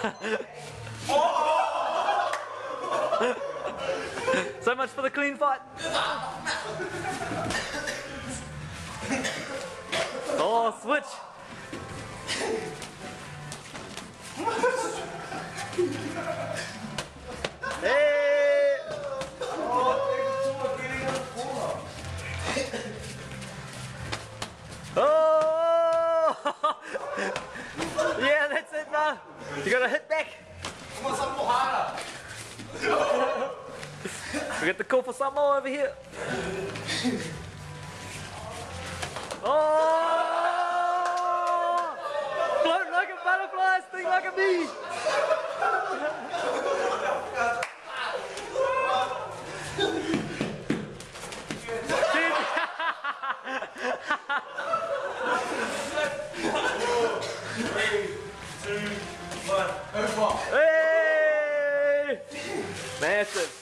so much for the clean fight. Oh, switch. Oh! You gotta hit back. Come on, Samoa! We get the call for some more over here. Oh! Float like a butterfly, sting like a bee. Hey! Massive.